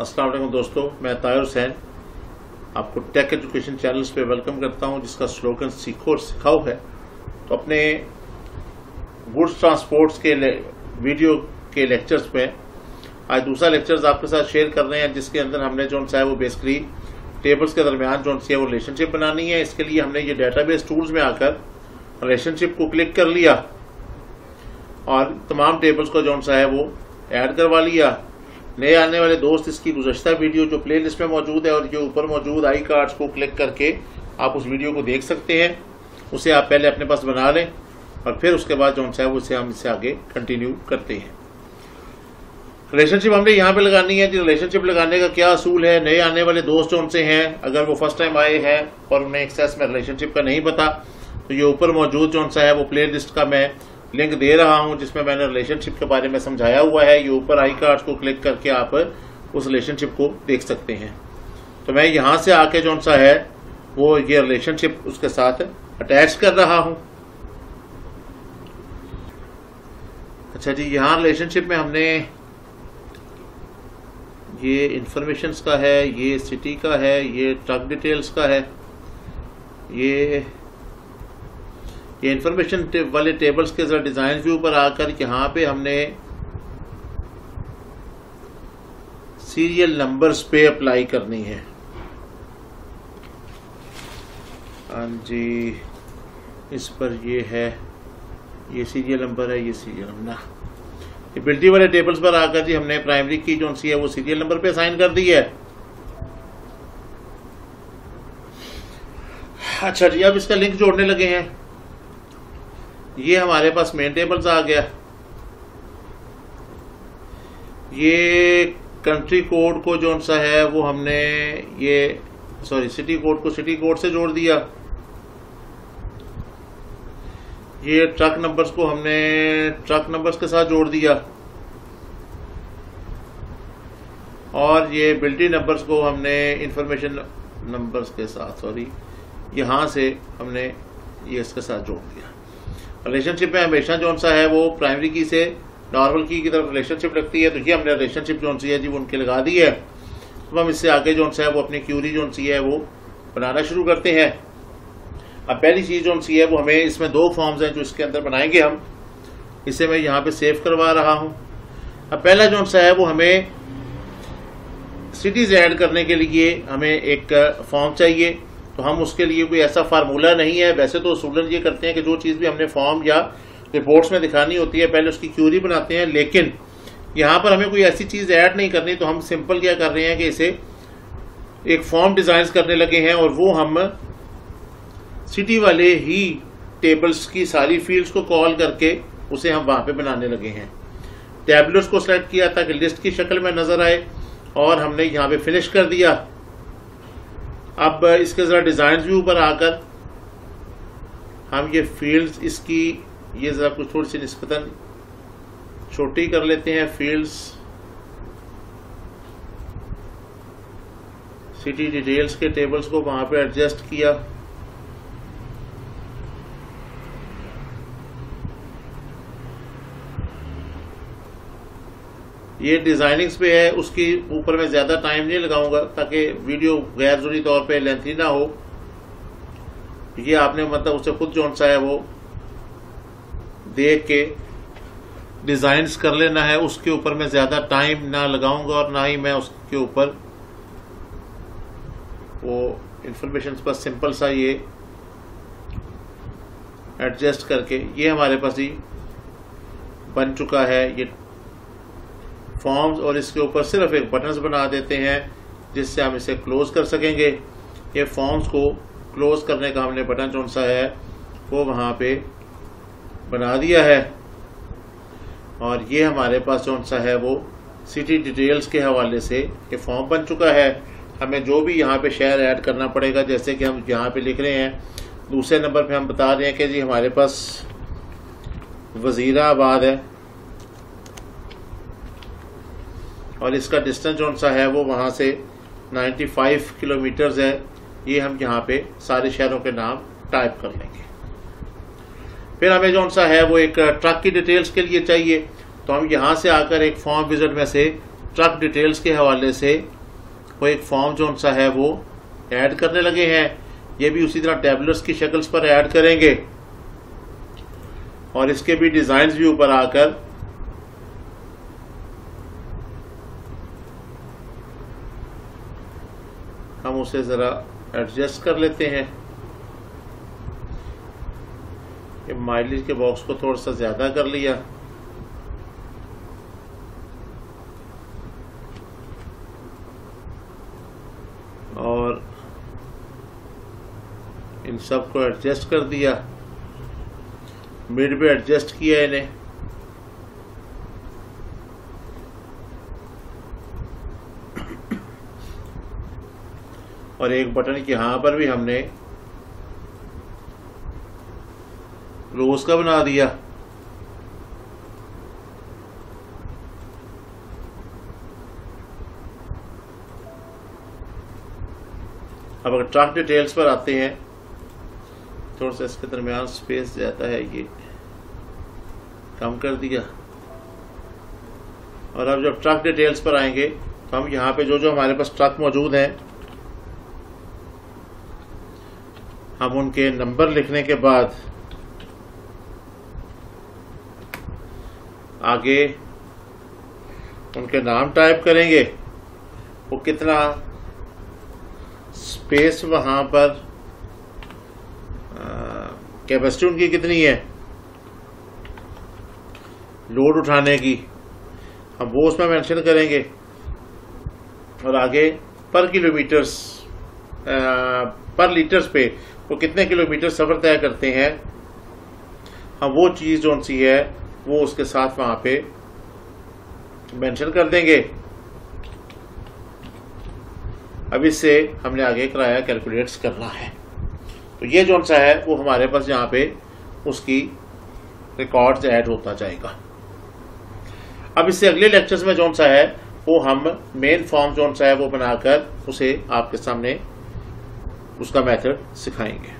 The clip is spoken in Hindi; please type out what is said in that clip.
वालेकुम दोस्तों, मैं तायर हुसैन, आपको टेक एजुकेशन चैनल्स पे वेलकम करता हूँ, जिसका स्लोगन सीखो और सिखाओ है। तो अपने गुड्स ट्रांसपोर्ट्स के वीडियो के लेक्चर्स में आज दूसरा लेक्चर्स आपके साथ शेयर कर रहे हैं, जिसके अंदर हमने जो सा है वो बेसिकली टेबल्स के दरमियान जो है वो रिलेशनशिप बनानी है, इसके लिए हमने ये डेटाबेस टूल्स में आकर रिलेशनशिप को क्लिक कर लिया। और तमाम टेबल्स को जो सा है वो ऐड करवा लिया। नए आने वाले दोस्त, इसकी गुजश्ता वीडियो जो प्ले लिस्ट में मौजूद है और जो ऊपर मौजूद आई कार्ड्स को क्लिक करके आप उस वीडियो को देख सकते हैं। उसे आप पहले अपने पास बना लें और फिर उसके बाद जो है, उसे हम इससे आगे कंटिन्यू करते हैं। रिलेशनशिप हमने यहाँ पे लगानी है जी। रिलेशनशिप लगाने का क्या असूल है? नए आने वाले दोस्त जो उनसे हैं, अगर वो फ़र्स्ट टाइम आए हैं और उन्हें एक्सेस में रिलेशनशिप का नहीं पता तो ये ऊपर मौजूद जो सा है, वो प्ले लिस्ट का मैं लिंक दे रहा हूँ, जिसमें मैंने रिलेशनशिप के बारे में समझाया हुआ है। ये ऊपर आई कार्ड को क्लिक करके आप उस रिलेशनशिप को देख सकते हैं। तो मैं यहाँ से आके जो सा है, वो ये रिलेशनशिप उसके साथ अटैच कर रहा हूँ। अच्छा जी, यहाँ रिलेशनशिप में हमने ये इंफॉर्मेशन का है, ये सिटी का है, ये ट्रक डिटेल्स का है, ये ये इंफॉर्मेशन वाले टेबल्स के जरा डिज़ाइन व्यू पर आकर यहाँ पे हमने सीरियल नंबर्स पे अप्लाई करनी है। हाँ जी, इस पर ये है, ये सीरियल नंबर है, ये सीरियल नंबर एबिलिटी वाले टेबल्स पर आकर जी हमने प्राइमरी की जो सी है, वो सीरियल नंबर पे असाइन कर दी है। अच्छा जी, अब इसका लिंक जोड़ने लगे हैं। ये हमारे पास मेन टेबल्स आ गया। ये कंट्री कोड को जो सा है, वो हमने ये सॉरी सिटी कोड को सिटी कोड से जोड़ दिया। ये ट्रक नंबर्स को हमने ट्रक नंबर्स के साथ जोड़ दिया। और ये बिल्टी नंबर्स को हमने इंफॉर्मेशन नंबर्स के साथ सॉरी यहाँ से हमने ये इसके साथ जोड़ दिया। रिलेशनशिप में हमेशा जो सा है वो प्राइमरी की से नॉर्मल की की तरफ़ रिलेशनशिप रखती है तो ये हमने रिलेशनशिप जो सी है जी वो उनके लगा दी है। तो हम इससे आगे जो सा है वो अपनी क्यूरी जो सी है वो बनाना शुरू करते हैं। अब पहली चीज़ जो सी है वो हमें इसमें दो फॉर्म्स हैं जो इसके अंदर बनाएँगे हम। इसे मैं यहाँ पे सेव करवा रहा हूँ। अब पहला जो सा है वो हमें सिटीज़ ऐड करने के लिए हमें एक फॉर्म चाहिए। तो हम उसके लिए कोई ऐसा फार्मूला नहीं है। वैसे तो स्टूडेंट ये करते हैं कि जो चीज़ भी हमने फॉर्म या रिपोर्ट्स में दिखानी होती है, पहले उसकी क्यूरी बनाते हैं, लेकिन यहाँ पर हमें कोई ऐसी चीज़ ऐड नहीं करनी तो हम सिंपल क्या कर रहे हैं कि इसे एक फॉर्म डिज़ाइन करने लगे हैं और वो हम सिटी वाले ही टेबल्स की सारी फील्ड्स को कॉल करके उसे हम वहाँ पे बनाने लगे हैं। टैबलेट्स को सिलेक्ट किया ताकि लिस्ट की शक्ल में नज़र आए और हमने यहाँ पे फिनिश कर दिया। अब इसके ज़रा डिज़ाइन भी ऊपर आकर हम ये फील्ड्स इसकी, ये ज़रा कुछ थोड़ी सी नस्बता छोटी कर लेते हैं फील्ड्स सिटी डिटेल्स के टेबल्स को वहाँ पे एडजस्ट किया। ये डिजाइनिंग्स पे है, उसकी ऊपर मैं ज़्यादा टाइम नहीं लगाऊँगा, ताकि वीडियो गैर ज़रूरी तौर पे लेंथी ना हो। ये आपने मतलब उसे खुद जो सा है वो देख के डिजाइन्स कर लेना है, उसके ऊपर मैं ज़्यादा टाइम ना लगाऊँगा और ना ही मैं उसके ऊपर वो इंफॉर्मेशन पर सिंपल सा ये एडजस्ट करके, ये हमारे पास ही बन चुका है, ये फॉर्म्स और इसके ऊपर सिर्फ़ एक बटन बना देते हैं, जिससे हम इसे क्लोज कर सकेंगे। ये फॉर्म्स को क्लोज करने का हमने बटन कौन सा है, वो वहाँ पे बना दिया है। और ये हमारे पास कौन सा है, वो सिटी डिटेल्स के हवाले से ये फॉर्म बन चुका है। हमें जो भी यहाँ पे शहर ऐड करना पड़ेगा, जैसे कि हम यहाँ पे लिख रहे हैं। दूसरे नंबर पे हम बता रहे हैं कि जी हमारे पास वजीराबाद है। और इसका डिस्टेंस जो सा है, वो वहाँ से 95 किलोमीटर्स है। ये हम यहाँ पे सारे शहरों के नाम टाइप कर लेंगे। फिर हमें जो सा है, वो एक ट्रक की डिटेल्स के लिए चाहिए। तो हम यहाँ से आकर एक फॉर्म विज़िट में से ट्रक डिटेल्स के हवाले से वो एक फॉर्म जो सा है, वो ऐड करने लगे हैं। ये भी उसी तरह टेबलेट्स की शक्ल्स पर ऐड करेंगे। और इसके भी डिज़ाइन भी ऊपर आकर हम उसे ज़रा एडजस्ट कर लेते हैं। ये माइलेज के बॉक्स को थोड़ा सा ज़्यादा कर लिया। और इन सबको एडजस्ट कर दिया। मिड पे एडजस्ट किया इन्हें। और एक बटन की यहाँ पर भी हमने रोज का बना दिया। अब अगर ट्रक डिटेल्स पर आते हैं थोड़ा सा इसके दरमियान स्पेस जाता है ये। कम कर दिया। और अब जब ट्रक डिटेल्स पर आएँगे तो हम यहाँ पे जो जो हमारे पास ट्रक मौजूद हैं हम उनके नंबर लिखने के बाद आगे उनके नाम टाइप करेंगे। वो कितना स्पेस वहाँ पर कैपेसिटी उनकी कितनी है? लोड उठाने की। हम वो उसमें मेंशन करेंगे। और आगे पर किलोमीटर्स पर लीटर्स पे वो कितने किलोमीटर सफ़र तय करते हैं, हम वो चीज़ जो सी है, वो उसके साथ वहाँ पे मेंशन कर देंगे। अब इससे हमने आगे किराया कैलकुलेट्स करना है। तो ये जो सा है, वो हमारे पास यहाँ पे उसकी रिकॉर्ड्स ऐड होता जाएगा। अब इससे अगले लेक्चर्स में जो सा है, वो हम मेन फॉर्म जो सा है, वो बनाकर उसे आपके सामने उसका मेथड सिखाएँगे।